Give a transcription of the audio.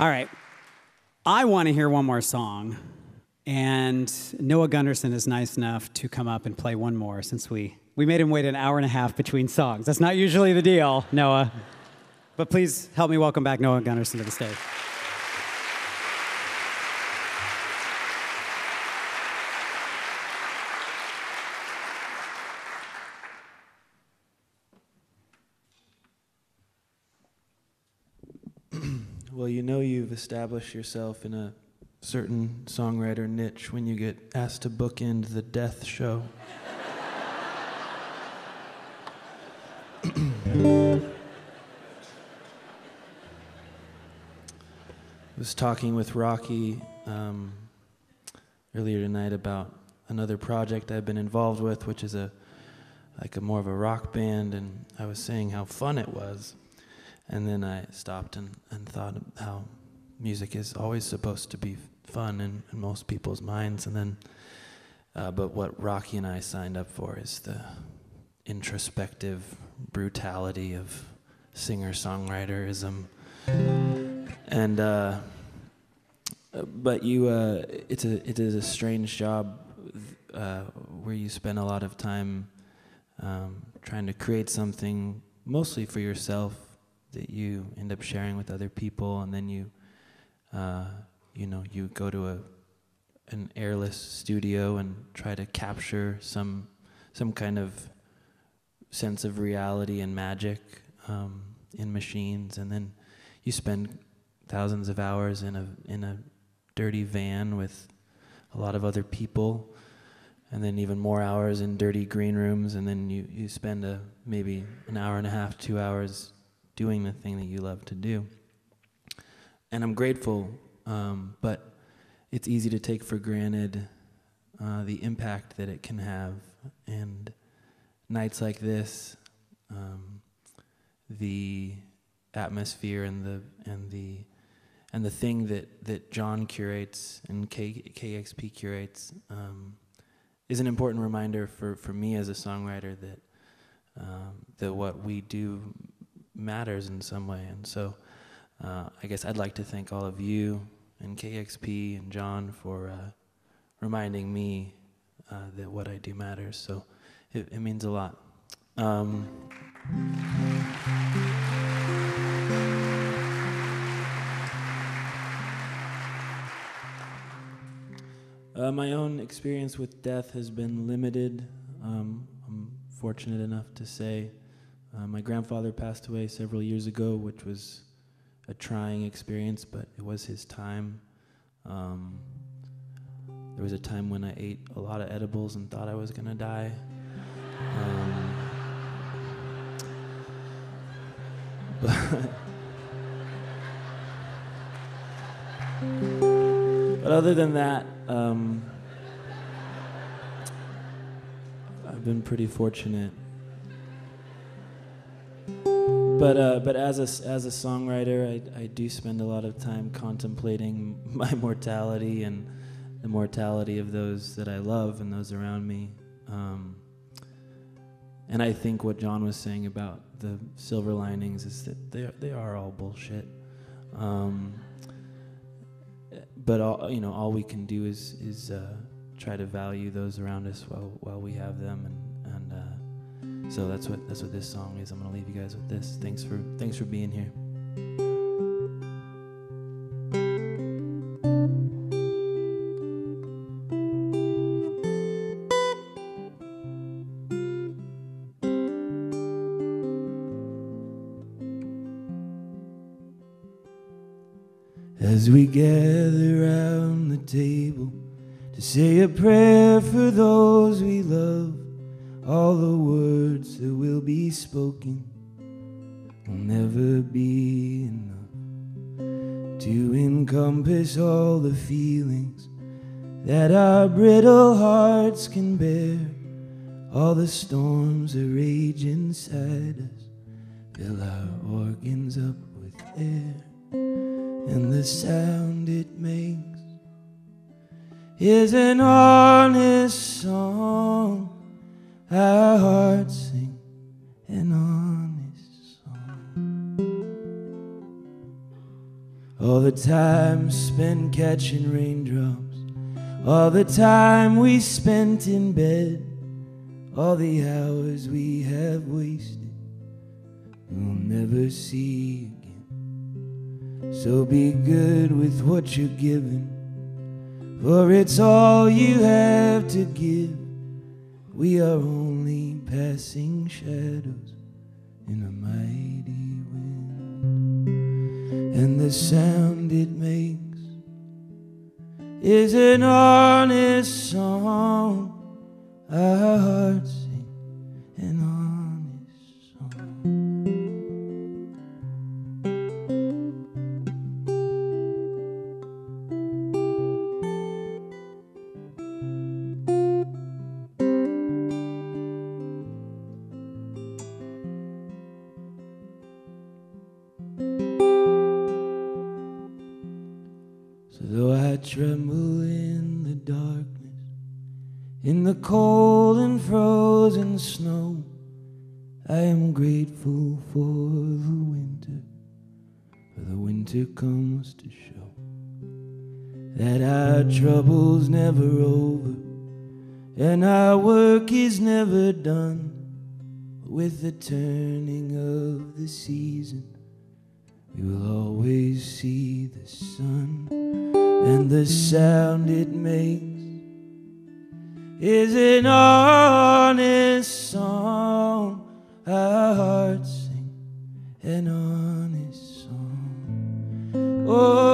All right. I want to hear one more song. And Noah Gundersen is nice enough to come up and play one more since we, we made him wait an hour and a half between songs. That's not usually the deal, Noah. But please help me welcome back Noah Gundersen to the stage. Well, you know you've established yourself in a certain songwriter niche when you get asked to bookend the death show. I was talking with Rocky um, earlier tonight about another project I've been involved with, which is a like a more of a rock band, and I was saying how fun it was. And then I stopped and, and thought how music is always supposed to be fun in, in most people's minds. And then, uh, but what Rocky and I signed up for is the introspective brutality of singer songwriterism. And, uh, but you, uh, it's a, it is a strange job uh, where you spend a lot of time um, trying to create something mostly for yourself that you end up sharing with other people, and then you, uh, you know, you go to a an airless studio and try to capture some some kind of sense of reality and magic um, in machines, and then you spend thousands of hours in a in a dirty van with a lot of other people and then even more hours in dirty green rooms and then you, you spend a maybe an hour and a half two hours doing the thing that you love to do. And I'm grateful, um, but it's easy to take for granted uh, the impact that it can have. And nights like this, um, the atmosphere and the and the and the thing that, that John curates and K, KEXP curates um, is an important reminder for, for me as a songwriter that um, that what we do matters in some way. And so uh, I guess I'd like to thank all of you and KEXP and John for uh, reminding me uh, that what I do matters. So it, it means a lot. Um, uh, my own experience with death has been limited. Um, I'm fortunate enough to say uh, my grandfather passed away several years ago, which was a trying experience, but it was his time. Um, there was a time when I ate a lot of edibles and thought I was going to die. Um, but, but other than that, um, I've been pretty fortunate but uh, but as a as a songwriter, I I do spend a lot of time contemplating my mortality and the mortality of those that I love and those around me. Um, and I think what John was saying about the silver linings is that they are, they are all bullshit. Um, but all you know, all we can do is is uh, try to value those around us while while we have them and so that's what that's what this song is. I'm gonna leave you guys with this. Thanks for thanks for being here. As we gather around the table to say a prayer for those we love all the words that will be spoken will never be enough to encompass all the feelings that our brittle hearts can bear. All the storms that rage inside us fill our organs up with air, and the sound it makes is an honest song our hearts sing an honest song. All the time spent catching raindrops, all the time we spent in bed, all the hours we have wasted, we'll never see again. So be good with what you're given, for it's all you have to give. We are only passing shadows in a mighty wind, and the sound it makes is an honest song. Our hearts So though I tremble in the darkness, in the cold and frozen snow, I am grateful for the winter, for the winter comes to show that our trouble's never over and our work is never done. With the turning of the season, we will always see the sun and the sound it makes is an honest song. Our hearts sing an honest song. Oh,